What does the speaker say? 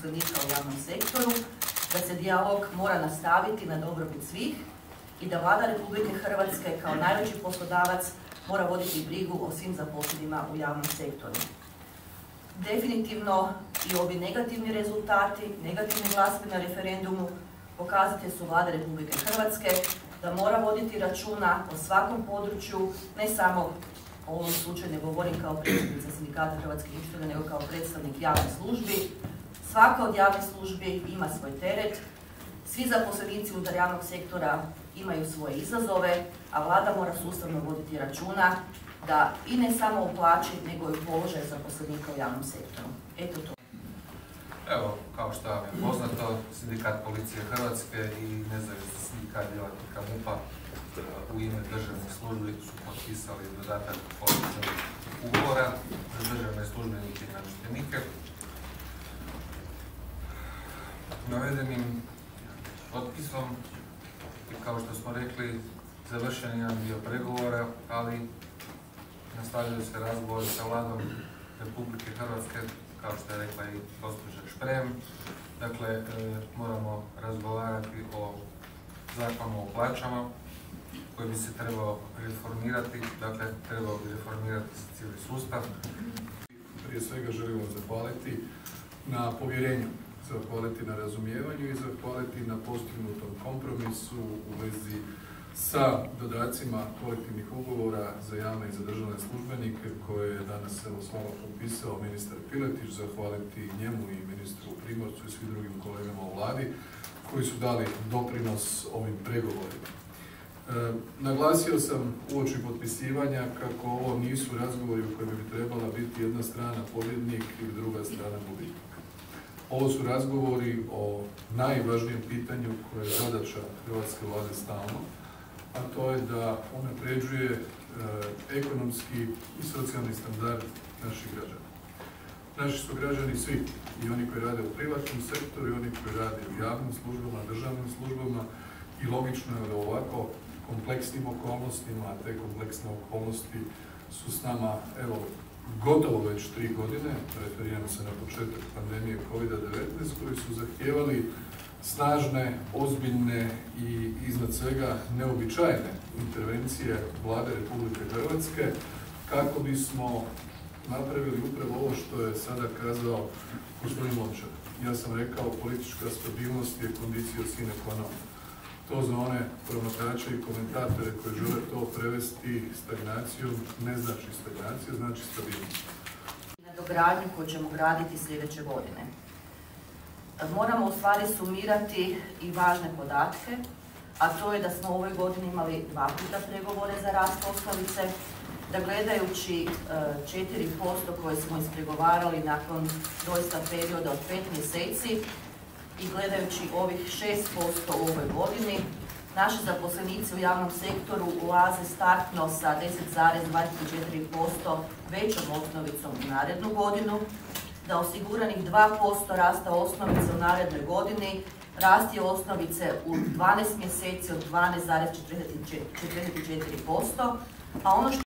zaposlenika u javnom sektoru, da se dijalog mora nastaviti na dobrobit svih i da vlada Republike Hrvatske kao najveći poslodavac mora voditi brigu o svim zaposlenima u javnom sektoru. Definitivno i ovi negativni rezultati, negativni glasovi na referendumu pokazatelj su vlade Republike Hrvatske da mora voditi računa o svakom području, ne samo o ovom slučaju ne govorim kao predsjednica sindikata Hrvatskih učitelja, nego kao predstavnik javnih službi. Svaka od javnih službi ima svoj teret, svi zaposlenici unutar javnog sektora imaju svoje izazove, a vlada mora sustavno voditi računa da i ne samo u plaći, nego i u položaju zaposlenika u javnom sektoru. Eto to. Evo, kao što vam je poznato, Sindikat Policije Hrvatske i nezavisni sindikat djelatnika MUPA u ime državnih službi su potpisali dodatak ugovora za državne službenike i namještenike. Navedenim potpisom, kao što smo rekli, završen je jedan dio pregovora, ali nastavljaju se razgovori sa vladom Republike Hrvatske, kao što je rekla i gospođa Šprem. Dakle, e, moramo razgovarati o zakonu o plaćama koji bi se trebao reformirati, dakle, trebao bi reformirati cijeli sustav. Prije svega želimo zahvaliti na povjerenju, zahvaliti na razumijevanju i zahvaliti na postignutom kompromisu u vezi sa dodacima kolektivnih ugovora za javne i za državne službenike koje je danas evo s vama potpisao ministar Piletić, zahvaliti njemu i ministru Primorcu i svim drugim kolegama u vladi koji su dali doprinos ovim pregovorima. E, naglasio sam uoči potpisivanja kako ovo nisu razgovori u kojima bi trebala biti jedna strana pobjednik i druga strana gubitnik. Ovo su razgovori o najvažnijem pitanju koje je zadaća Hrvatske vlade stalno, a to je da unapređuje e, ekonomski i socijalni standard naših građana. Naši su građani svi, i oni koji rade u privatnom sektoru, i oni koji rade u javnim službama, državnim službama, i logično je da ovako kompleksnim okolnostima, a te kompleksne okolnosti su s nama, evo, gotovo već tri godine, referiram se na početak pandemije COVID-19, koji su zahtijevali snažne, ozbiljne i iznad svega neobičajene intervencije vlade Republike Hrvatske kako bismo napravili upravo ovo što je sada kazao gospodin Lončar. Ja sam rekao politička stabilnost je kondicija sine qua. To za one promatrače i komentatore koji žele to prevesti stagnacijom ne znači stagnacija, znači stabilnost. Na dogradnju koju ćemo graditi sljedeće godine moramo u stvari sumirati i važne podatke, a to je da smo u ovoj godini imali dva puta pregovore za rast osnovice, da gledajući 4% e, koje smo ispregovarali nakon doista perioda od 5 mjeseci i gledajući ovih 6% u ovoj godini, naši zaposlenici u javnom sektoru ulaze startno sa 10,24% većom osnovicom u narednu godinu, da osiguranih 2% rasta osnovice u narednoj godini, rast je osnovice u 12 mjeseci od 12,44%, a ono što